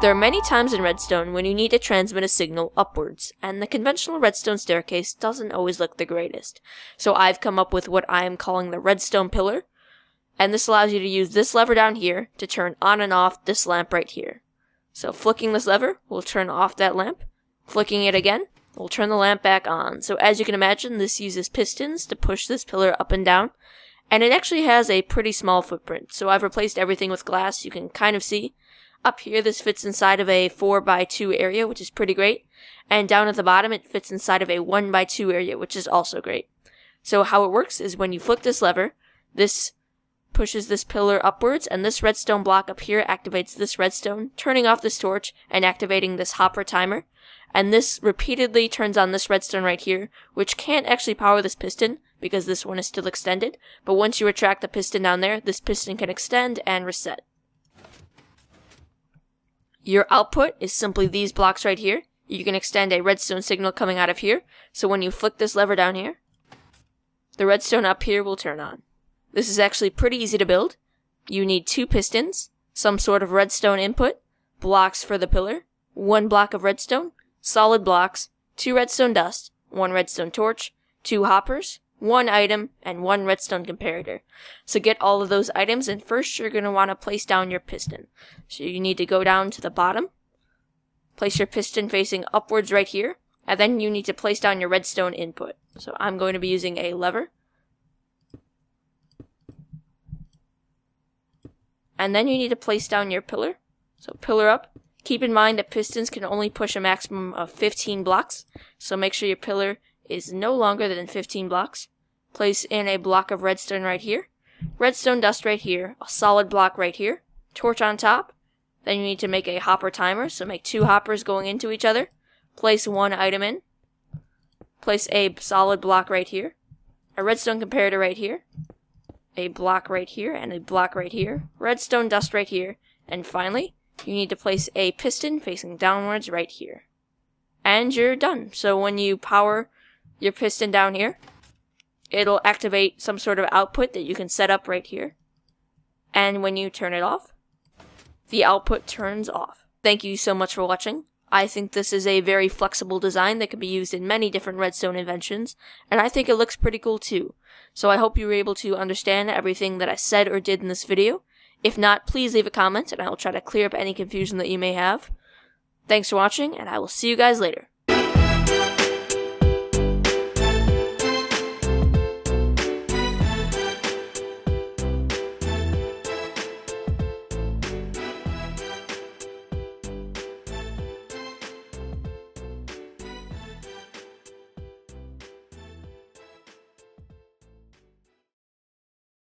There are many times in redstone when you need to transmit a signal upwards, and the conventional redstone staircase doesn't always look the greatest. So I've come up with what I am calling the redstone pillar, and this allows you to use this lever down here to turn on and off this lamp right here. So flicking this lever will turn off that lamp, flicking it again will turn the lamp back on. So as you can imagine, this uses pistons to push this pillar up and down, and it actually has a pretty small footprint. So I've replaced everything with glass, you can kind of see, up here, this fits inside of a 4 by 2 area, which is pretty great. And down at the bottom, it fits inside of a 1 by 2 area, which is also great. So how it works is when you flick this lever, this pushes this pillar upwards, and this redstone block up here activates this redstone, turning off this torch and activating this hopper timer. And this repeatedly turns on this redstone right here, which can't actually power this piston, because this one is still extended. But once you retract the piston down there, this piston can extend and reset. Your output is simply these blocks right here. You can extend a redstone signal coming out of here. So when you flick this lever down here, the redstone up here will turn on. This is actually pretty easy to build. You need two pistons, some sort of redstone input, blocks for the pillar, one block of redstone, solid blocks, two redstone dust, one redstone torch, two hoppers, one item, and one redstone comparator. So get all of those items, and first you're going to want to place down your piston. So you need to go down to the bottom, place your piston facing upwards right here, and then you need to place down your redstone input. So I'm going to be using a lever. And then you need to place down your pillar. So pillar up. Keep in mind that pistons can only push a maximum of 15 blocks, so make sure your pillar is no longer than 15 blocks. Place in a block of redstone right here, redstone dust right here, a solid block right here, torch on top. Then you need to make a hopper timer, so make two hoppers going into each other. Place one item in. Place a solid block right here, a redstone comparator right here, a block right here, and a block right here, redstone dust right here, and finally, you need to place a piston facing downwards right here. And you're done. So when you power your piston down here, it'll activate some sort of output that you can set up right here. And when you turn it off, the output turns off. Thank you so much for watching. I think this is a very flexible design that can be used in many different redstone inventions, and I think it looks pretty cool too. So I hope you were able to understand everything that I said or did in this video. If not, please leave a comment and I will try to clear up any confusion that you may have. Thanks for watching, and I will see you guys later.